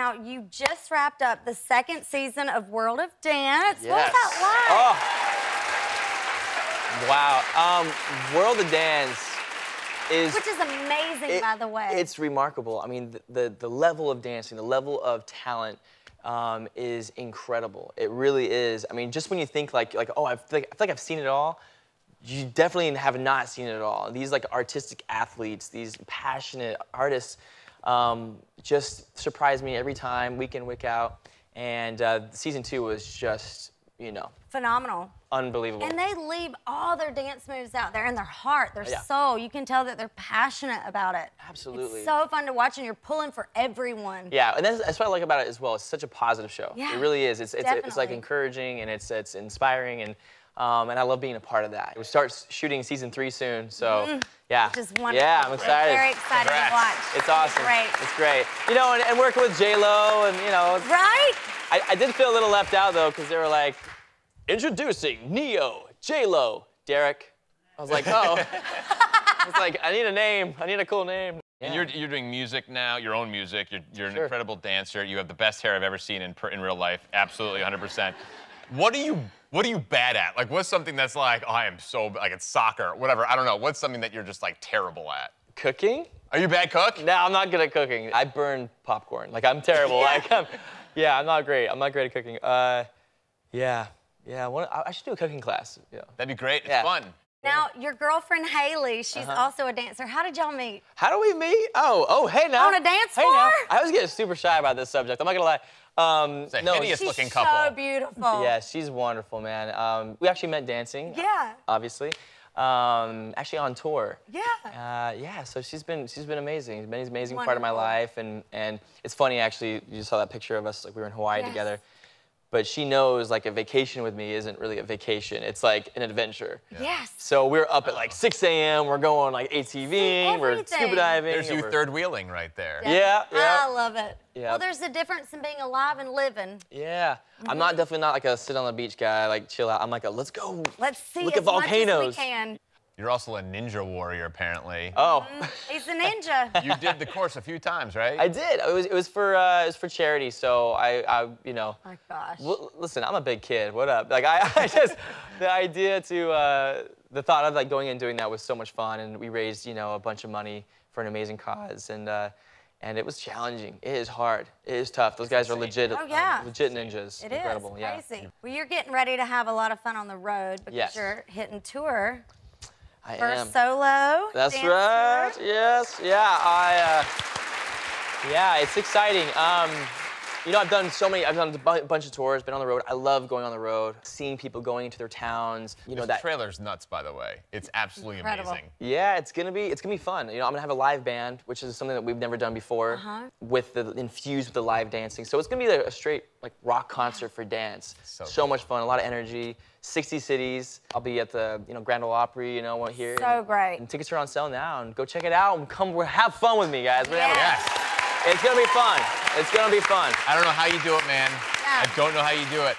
Now, you just wrapped up the second season of World of Dance. What was that like? Oh. Wow. Um, World of Dance is. Which is amazing, it- by the way. It's remarkable. I mean, the, the, the level of dancing, the level of talent um, is incredible. It really is. I mean, just when you think like, like oh, I feel like, I feel like I've seen it all, you definitely have not seen it all. These like artistic athletes, these passionate artists, um, just surprise me every time, week in, week out. And uh, season two was just, you know, phenomenal. unbelievable. And they leave all their dance moves out there in their heart, their Yeah. soul. You can tell that they're passionate about it. Absolutely. It's so fun to watch, and you're pulling for everyone. Yeah, and that's, that's what I like about it as well. It's such a positive show. Yeah, it really is. It's, it's, it's like encouraging and it's it's inspiring and um, and I love being a part of that. We start shooting season three soon, so yeah. Which is wonderful. Yeah, I'm excited. Very excited Congrats. to watch. It's awesome. It's Great. It's great. You know, and, and working with J Lo and you know, Right? I, I did feel a little left out though because they were like, introducing Ne-Yo, J Lo, Derek. I was like, oh. it's like I need a name. I need a cool name. And you're, you're doing music now, your own music. You're, you're an Sure. incredible dancer. You have the best hair I've ever seen in, in real life. Absolutely, 100%. What are you What are you bad at? Like, what's something that's like, oh, I am so like it's soccer, whatever. I don't know. What's something that you're just like terrible at? Cooking? Are you a bad cook? No, I'm not good at cooking. I burn popcorn. Like I'm terrible. Like I'm, yeah, I'm not great. I'm not great at cooking. Uh, yeah, yeah. One, I, I should do a cooking class. Yeah. That'd be great. It's Yeah. fun. Now, your girlfriend Hayley, she's Uh-huh. also a dancer. How did y'all meet? How do we meet? Oh, oh, hey now. On a dance hey now. floor? I was getting super shy about this subject. I'm not gonna lie. Um, It's a no, hideous She's looking so couple. beautiful. Yeah, she's wonderful, man. Um, we actually met dancing. Yeah. Obviously. Um, actually on tour. Yeah. Uh, yeah, so she's been she's been amazing. She's been an amazing part of my life, and and it's funny actually. You saw that picture of us like we were in Hawaii Yes. together, but she knows like a vacation with me isn't really a vacation. It's like an adventure. Yes. So we're up at like 6 a.m. We're going like ATVing, we're scuba diving. There's you we're- third wheeling right there. Yeah, yeah. I love it. Yeah. Well, there's a difference in being alive and living. Yeah, I'm mm-hmm. not definitely not like a sit on the beach guy, like chill out. I'm like a let's go. Let's see Look as at volcanoes. much as we can. You're also a ninja warrior, apparently. Oh, He's a ninja. You did the course a few times, right? I did. It was it was for uh, it was for charity. So I I you know. oh my gosh. Well, listen, I'm a big kid. What up? Like I, I just the idea to uh, the thought of like going and doing that was so much fun, and we raised you know a bunch of money for an amazing cause, and uh, and it was challenging. It is hard. It is tough. Those guys are legit. Oh, yeah. legit ninjas. It is Incredible. Yeah. crazy. Well, you're getting ready to have a lot of fun on the road because Yes. you're hitting tour. I First am. solo. That's right. tour. Yes. Yeah. I. Uh, yeah, it's exciting. Um, you know, I've done so many. I've done a bunch of tours. Been on the road. I love going on the road, seeing people going into their towns. You know This that. trailer's nuts, by the way. It's absolutely Incredible. amazing. Yeah, it's gonna be it's gonna be fun. You know, I'm gonna have a live band, which is something that we've never done before, Uh-huh. with the infused with the live dancing. So it's gonna be a, a straight like rock concert for dance. So much fun, a lot of energy. 60 cities. I'll be at the you know Grand Ole Opry, you know, one here. So and- great. And tickets are on sale now, and go check it out and come have fun with me, guys. We're gonna a- Yes. Yes. It's gonna be fun. It's gonna be fun. I don't know how you do it, man. Yeah. I don't know how you do it.